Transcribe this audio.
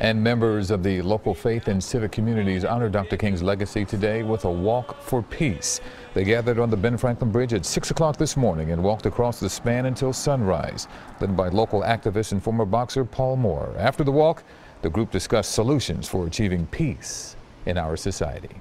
And members of the local faith and civic communities honored Dr. King's legacy today with a walk for peace. They gathered on the Ben Franklin Bridge at 6 o'clock this morning and walked across the span until sunrise, led by local activist and former boxer Paul Moore. After the walk, the group discussed solutions for achieving peace in our society.